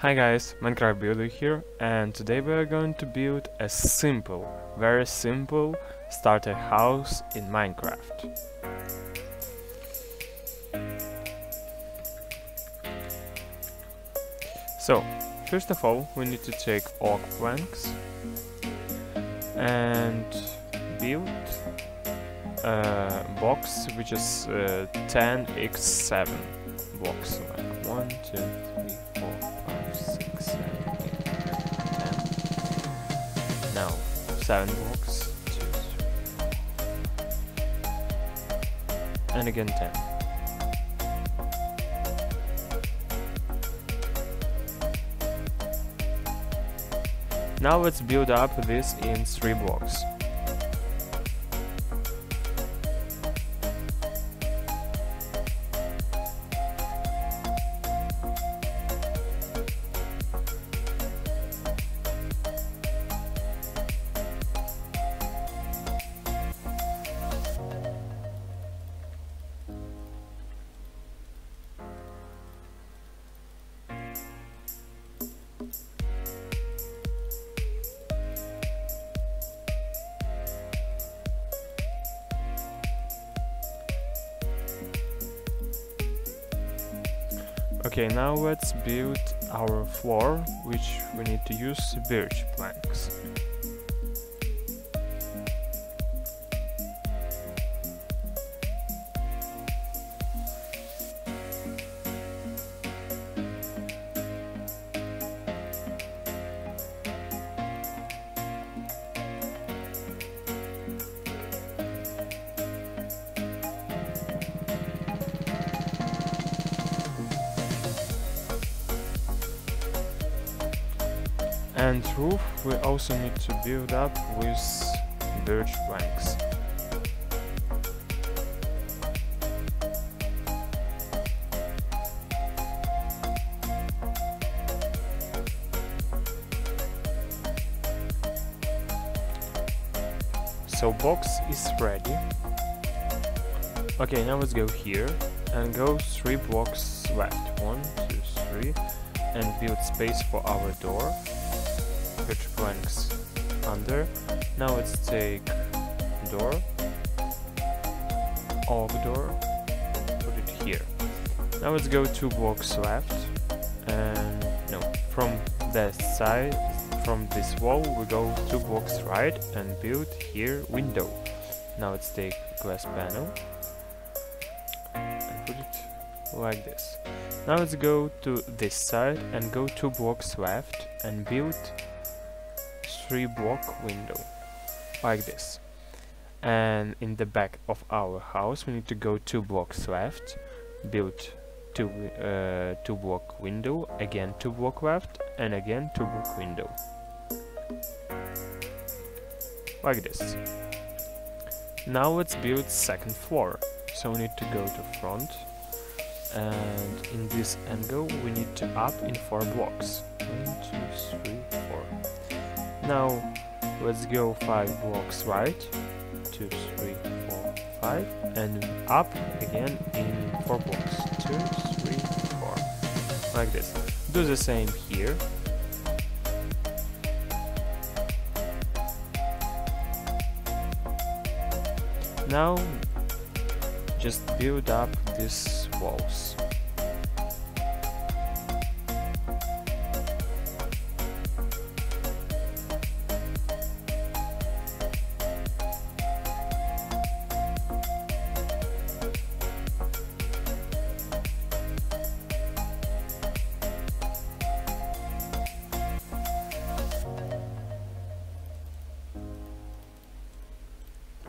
Hi guys, Minecraft Builder here and today we are going to build a simple, very simple starter house in Minecraft. So, first of all we need to take oak planks and build a box which is uh, 10x7 blocks like 1, 2, 3, 7 blocks and again 10 now let's build up this in 3 blocks Okay, now let's build our floor, which we need to use birch planks. And roof we also need to build up with birch planks. So box is ready. Okay, now let's go here and go three blocks left. One, two, three, and build space for our door birch planks under. Now let's take door, oak door, put it here. Now let's go two blocks left, and no, from that side, from this wall we go two blocks right and build here window. Now let's take glass panel and put it like this. Now let's go to this side and go two blocks left and build three block window like this. And in the back of our house we need to go two blocks left build two uh, two block window again two block left and again two block window. Like this. Now let's build second floor. So we need to go to front and in this angle we need to up in four blocks. One two three four now let's go 5 blocks right. 2 3 4 5 and up again in 4 blocks. 2 3 4 like this. Do the same here. Now just build up these walls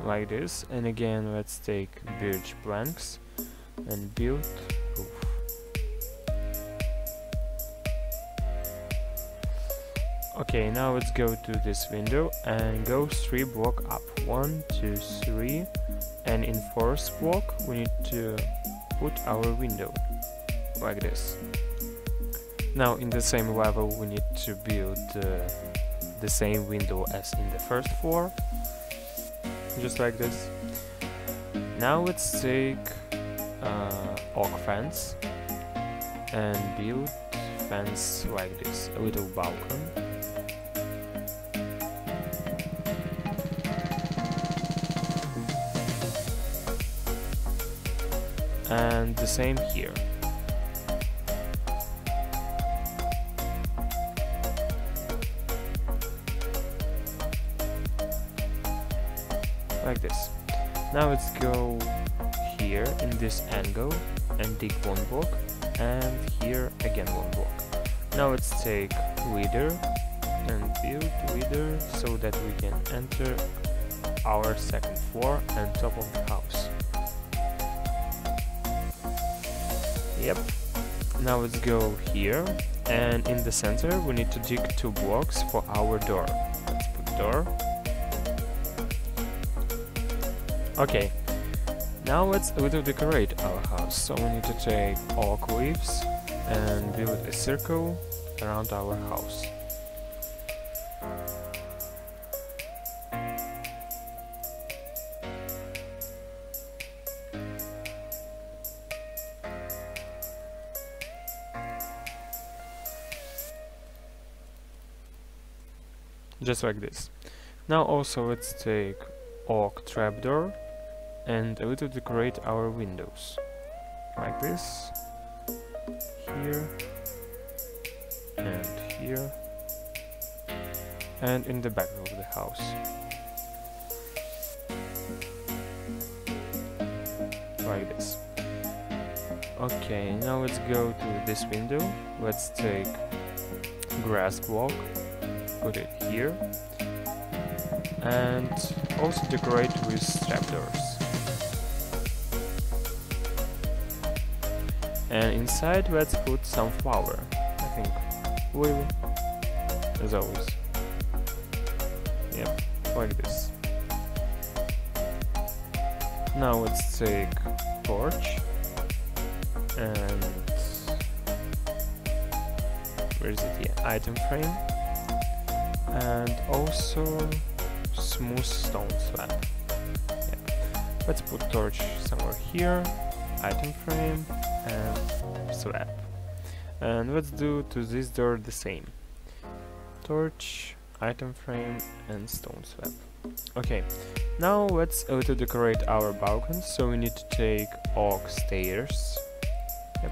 like this. And again let's take birch planks and build roof okay now let's go to this window and go three block up. One two three. And in fourth block we need to put our window like this. Now in the same level we need to build uh, the same window as in the first floor just like this. Now let's take uh, oak fence and build fence like this, a little balcony. And the same here. Like this. Now let's go here in this angle and dig one block and here again one block. Now let's take leader and build leader so that we can enter our second floor and top of the house. Yep. Now let's go here and in the center we need to dig two blocks for our door. Let's put door. Okay, now let's a little decorate our house. So we need to take oak leaves and build a circle around our house. Just like this. Now also let's take oak trapdoor and a little decorate our windows. Like this. Here. And here. And in the back of the house. Like this. Okay now let's go to this window. Let's take grass block put it here and also decorate with trapdoors and inside let's put some flower I think. Lily as always. Yep like this. Now let's take torch and where is it? Yeah item frame. And also smooth stone slab. Yeah. let's put torch somewhere here item frame Um, and slab and let's do to this door the same? Torch item frame and stone slab. Okay now let's a little decorate our balcony. So we need to take oak stairs. Yep.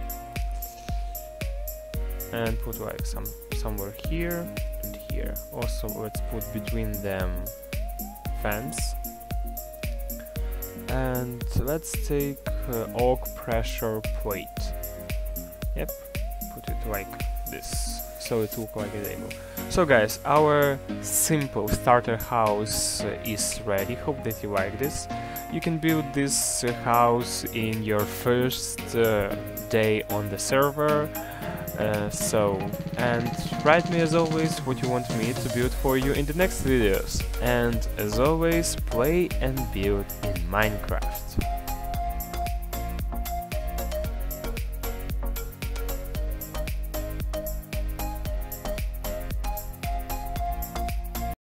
And put like some somewhere here and here. Also let's put between them fence and let's take uh, oak pressure plate. Yep put it like this so it look like a table so guys our simple starter house is ready. Hope that you like this. You can build this house in your first uh, day on the server uh, so and write me as always what you want me to build for you in the next videos. And as always play and build in Minecraft